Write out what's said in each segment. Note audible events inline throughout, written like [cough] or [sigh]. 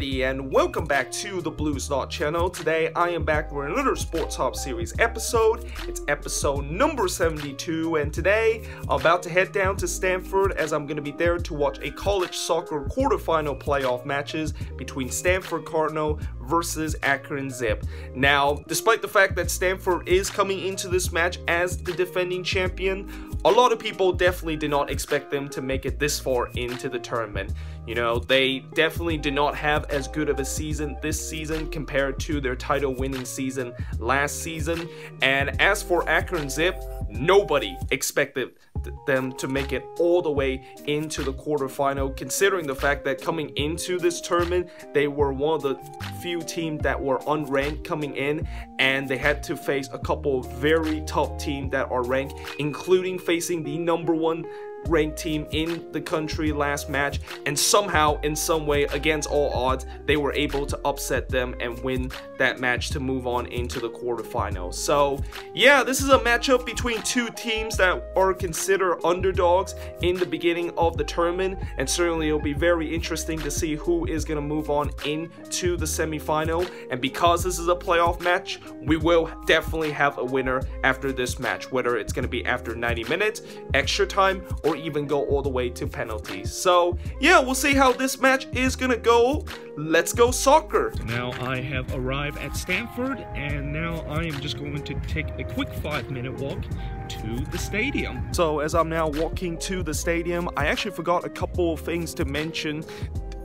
Everybody and welcome back to the Bluesnod channel. Today I am back with another Sports Hub series episode. It's episode number 72 and today I'm about to head down to Stanford as I'm going to be there to watch a college soccer quarterfinal playoff matches between Stanford Cardinal versus Akron Zip. Now, despite the fact that Stanford is coming into this match as the defending champion, a lot of people definitely did not expect them to make it this far into the tournament. You know, they definitely did not have as good of a season this season compared to their title winning season last season. And as for Akron Zip, nobody expected them to make it all the way into the quarterfinal, considering the fact that coming into this tournament, they were one of the few teams that were unranked coming in, and they had to face a couple of very tough teams that are ranked, including facing the number one ranked team in the country last match and somehow in some way against all odds they were able to upset them and win that match to move on into the quarterfinals so yeah this is a matchup between two teams that are considered underdogs in the beginning of the tournament and certainly it'll be very interesting to see who is going to move on into the semifinal. And because this is a playoff match we will definitely have a winner after this match whether it's going to be after 90 minutes extra time or or even go all the way to penalties. So yeah, we'll see how this match is gonna go. Let's go soccer. Now I have arrived at Stanford and now I am just going to take a quick five minute walk to the stadium. So as I'm now walking to the stadium, I actually forgot a couple of things to mention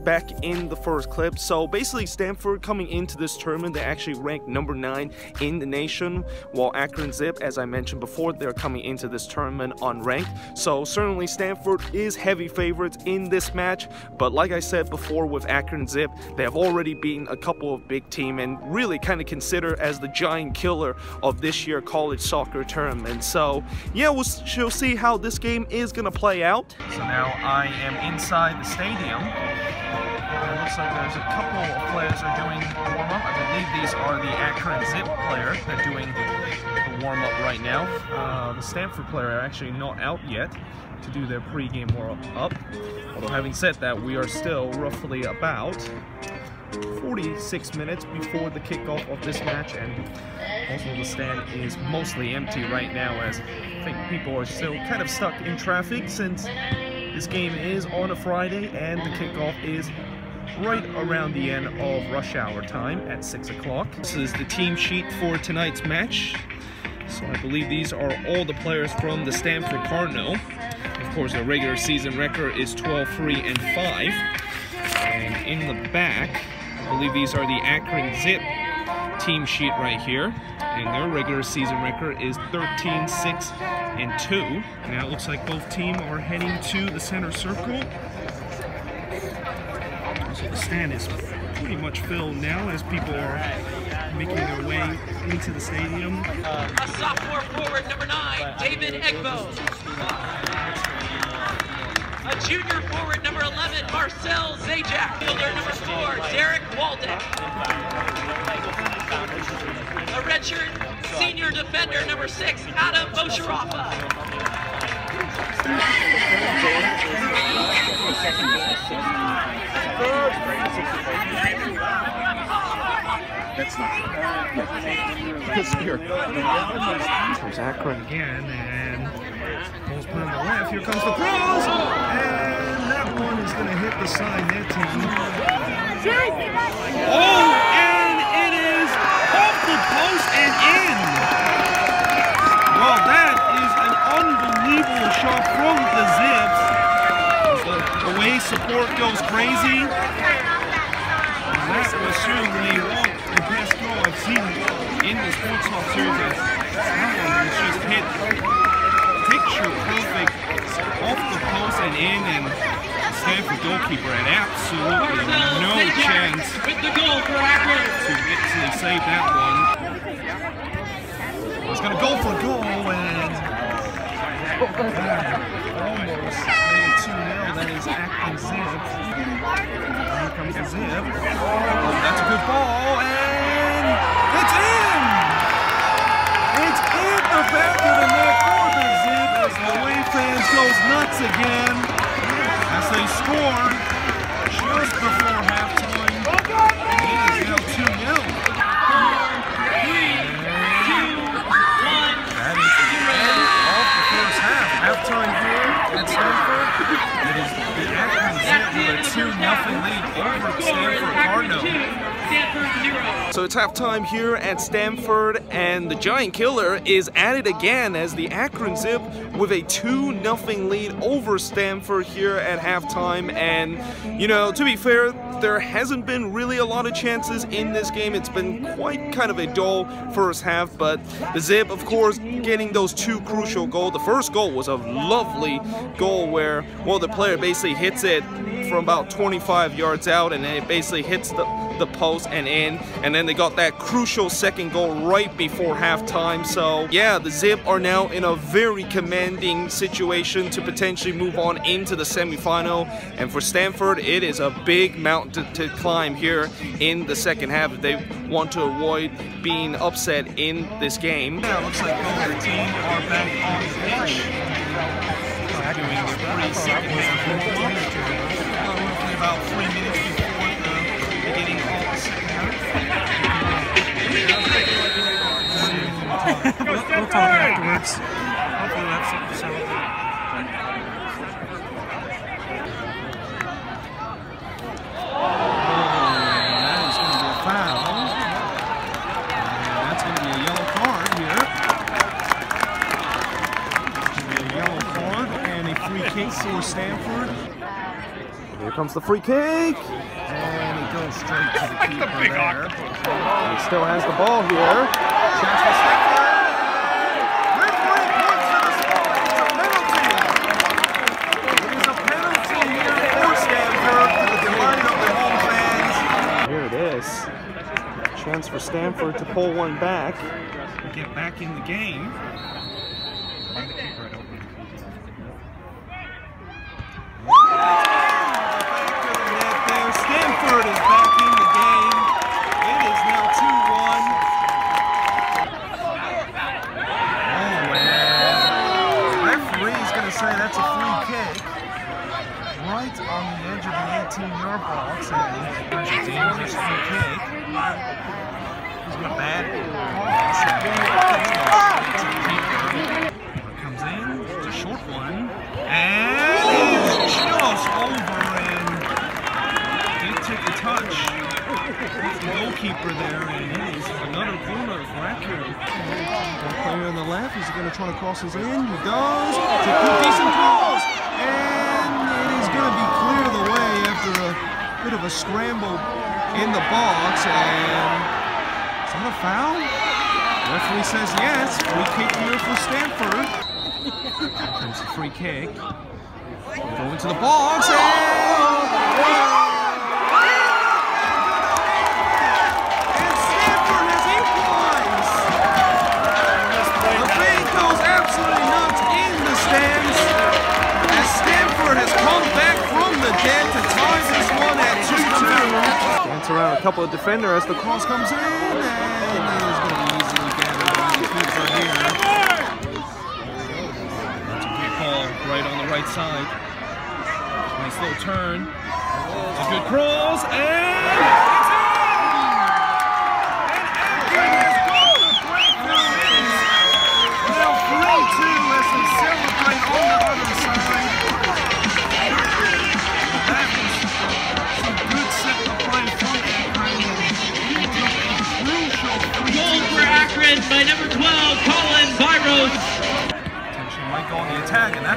back in the first clip. So basically Stanford coming into this tournament, they actually ranked number 9 in the nation, while Akron Zip, as I mentioned before, they're coming into this tournament unranked. So certainly Stanford is heavy favorites in this match, but like I said before with Akron Zip, they have already beaten a couple of big team and really kind of consider as the giant killer of this year college soccer tournament. So yeah, we'll, we'll see how this game is going to play out. So now I am inside the stadium looks like there's a couple of players are doing warm-up. I believe these are the Akron Zip players that are doing the warm-up right now. Uh, the Stanford player are actually not out yet to do their pre-game warm-up. Although having said that, we are still roughly about 46 minutes before the kickoff of this match and also the stand is mostly empty right now as I think people are still kind of stuck in traffic since this game is on a Friday and the kickoff is right around the end of rush hour time at 6 o'clock. This is the team sheet for tonight's match. So I believe these are all the players from the Stanford Cardinal. Of course, their regular season record is 12-3 and 5. And in the back, I believe these are the Akron Zip team sheet right here. And their regular season record is 13-6 and 2. Now it looks like both teams are heading to the center circle. So the stand is pretty much filled now as people are making their way into the stadium. A sophomore forward, number nine, David Egbo. A junior forward, number 11, Marcel Zajac. Fielder, number four, Derek Waldeck. A redshirt senior defender, number six, Adam Mosharrafa. That's not. Yeah. here. There's Akron again, and Bulls put on the left. Here comes the cross, and that one is going to hit the side net team. Oh, and it is off the post and in. Well, that is an unbelievable shot from the Zips. The support goes crazy. That was certainly the best goal I've seen in the Sports Hub series. That one just hit picture perfect off the post and in and Stanford goalkeeper had absolutely no chance to actually save that one. He's going to go for goal almost made it 2-0. That is Akron Zip. Here comes the Zip. Oh, that's a good ball and it's in! It's in the back of the net for the Zip as the away fans goes nuts again as they scored So it's halftime here at Stanford, and the Giant Killer is at it again as the Akron Zip with a 2 0 lead over Stanford here at halftime. And, you know, to be fair, there hasn't been really a lot of chances in this game. It's been quite kind of a dull first half, but the Zip, of course, getting those two crucial goals. The first goal was a lovely goal where, well, the player basically hits it from about 25 yards out and it basically hits the, the post and in. And then they got that crucial second goal right before halftime. So, yeah, the Zip are now in a very commanding situation to potentially move on into the semifinal. And for Stanford, it is a big mountain to, to climb here in the second half if they want to avoid being upset in this game. Yeah, looks like both the team are back on the pitch. Doing their pre-seconds roughly about three we'll, we'll talk afterwards. Hopefully that's something to celebrate. Going to be a foul. And that's going to be a yellow card here. It's going to be a yellow card and a free kick for Stanford. Here comes the free kick. And it goes straight to the keeper there. He still has the ball here. Chance for Stanford. Referee points to the spot. It's a penalty. It is a penalty here for Stanford to the delight of the home Chance for Stanford to pull one back. Get back in the game. Right on the edge of the 18-yard box. And a dangerous free kick. He's got bad pass. Comes in, it's a short one. And he's just over and did take a touch. It's the goalkeeper there, and is another corner for Akron. The player on the left is going to try to cross his in. He does. It's a good, decent cross. And it is going to be cleared away after a bit of a scramble in the box. And is that a foul? Referee says yes. Free kick here for Stanford. Comes the free kick. Go into the box and... 2-2. Around a couple of defenders as the Cross comes in and right on the right side. Nice little turn. A good cross! And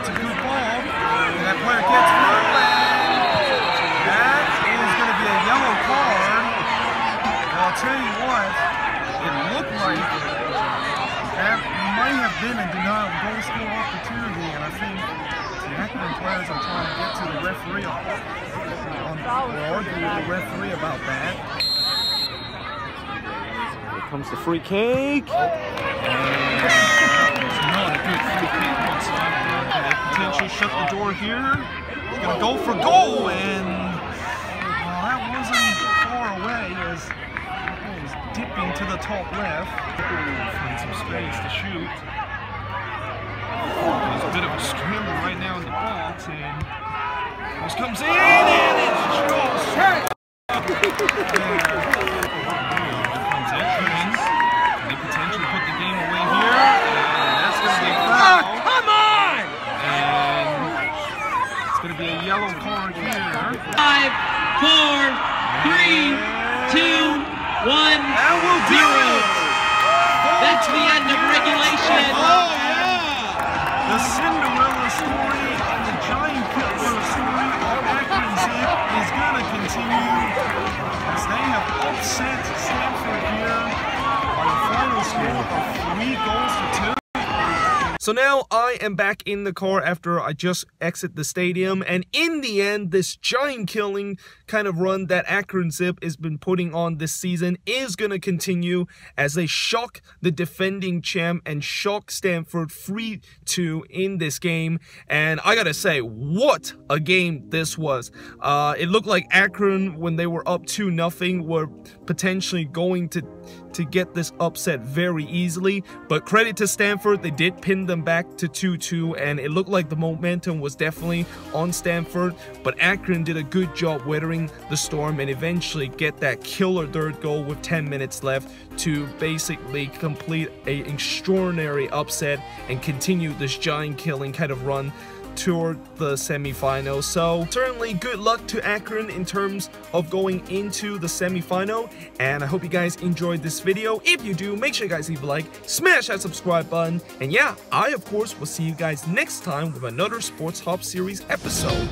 a good ball. And that player gets through, that is going to be a yellow card. Well, I'll tell you what, it looked like that might have been a denial of goal score opportunity, and I think the Akron players are trying to get to the referee on, on, or argue with the referee about that. Here comes the free kick. It's not a good free kick whatsoever. They potentially shut the door here. He's gonna go for goal, and well, that wasn't far away as it was dipping to the top left. Find some space to shoot. There's a bit of a scramble right now in the box, and cross comes in, and it's just [laughs] So now I am back in the car after I just exit the stadium and in the end this giant killing kind of run that Akron Zip has been putting on this season is going to continue as they shock the defending champ and shock Stanford 3-2 in this game and I gotta say what a game this was. Uh, it looked like Akron when they were up 2 nothing were potentially going to to get this upset very easily. But credit to Stanford, they did pin them back to 2-2 and it looked like the momentum was definitely on Stanford. But Akron did a good job weathering the storm and eventually get that killer third goal with 10 minutes left to basically complete a extraordinary upset and continue this giant killing kind of run toward the semifinal. So certainly good luck to Akron in terms of going into the semifinal. And I hope you guys enjoyed this video. If you do, make sure you guys leave a like, smash that subscribe button. And yeah, I of course will see you guys next time with another Sports Hub series episode.